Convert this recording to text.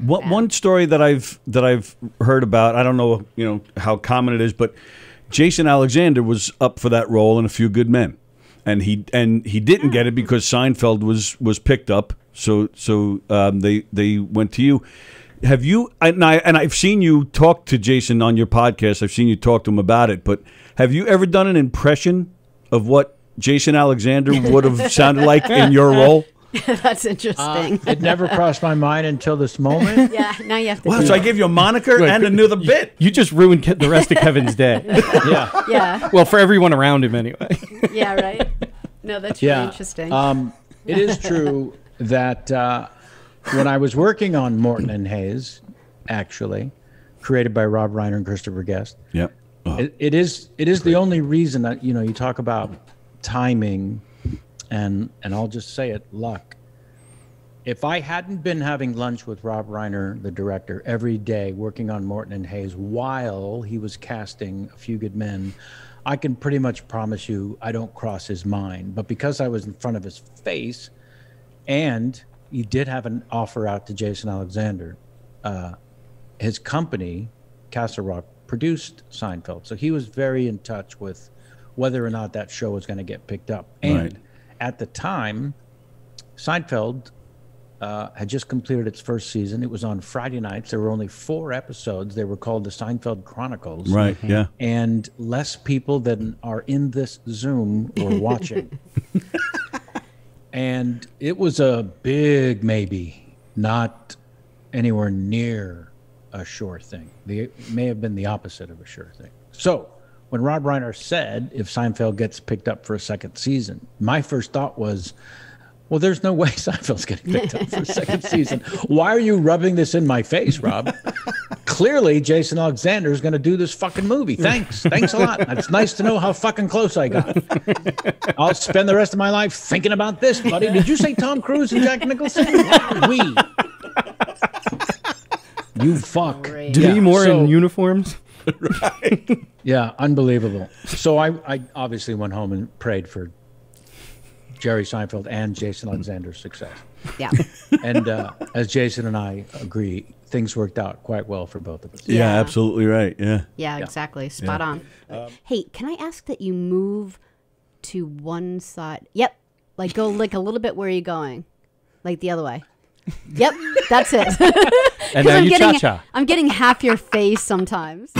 One, one story that I've that I've heard about, I don't know, you know how common it is, but Jason Alexander was up for that role in A Few Good Men, and he and he didn't get it because Seinfeld was was picked up. So so um, they they went to you. Have you and I and I've seen you talk to Jason on your podcast. I've seen you talk to him about it, but have you ever done an impression of what Jason Alexander would have sounded like in your role? That's interesting. Uh, it never crossed my mind until this moment. yeah, now you have to. Wow, do so I it. gave you a moniker Wait, and another bit. You just ruined Ke- the rest of Kevin's day. yeah. Yeah, Well, for everyone around him, anyway. yeah, right. No, that's Yeah. really interesting. Um, it is true that uh, when I was working on Morton and Hayes, actually, created by Rob Reiner and Christopher Guest, Yep. Oh, it, it is it is the only reason that you know you talk about timing and and I'll just say it luck if I hadn't been having lunch with Rob Reiner the director every day working on Morton and Hayes while he was casting a few good men I can pretty much promise you I don't cross his mind but because I was in front of his face and you did have an offer out to Jason Alexander uh, his company, Castle Rock, produced Seinfeld. So he was very in touch with whether or not that show was going to get picked up. And Right. at the time, Seinfeld uh, had just completed its first season. It was on Friday nights. There were only four episodes. They were called the Seinfeld Chronicles. right. Yeah. And less people than are in this Zoom were watching. and it was a big maybe, not anywhere near a sure thing. The, it may have been the opposite of a sure thing. So when Rob Reiner said if Seinfeld gets picked up for a second season, my first thought was, well, there's no way Seinfeld's getting picked up for a second season. Why are you rubbing this in my face, Rob? Clearly, Jason Alexander is going to do this fucking movie. Thanks. Thanks a lot. It's nice to know how fucking close I got. I'll spend the rest of my life thinking about this, buddy. Did you say Tom Cruise and Jack Nicholson? we. You fuck. Great. Demi Yeah, Moore so- in uniforms. Yeah, unbelievable. So I, I obviously went home and prayed for Jerry Seinfeld and Jason Alexander's success. yeah. And uh, as Jason and I agree, things worked out quite well for both of us. yeah. Yeah. Absolutely right. Yeah. Yeah, exactly. Spot on. hey, can I ask that you move to one side? Yep. Like go like a little bit where you're going. Like the other way. Yep, that's it. And 'Cause now I'm you getting, cha-cha. I'm getting half your face sometimes.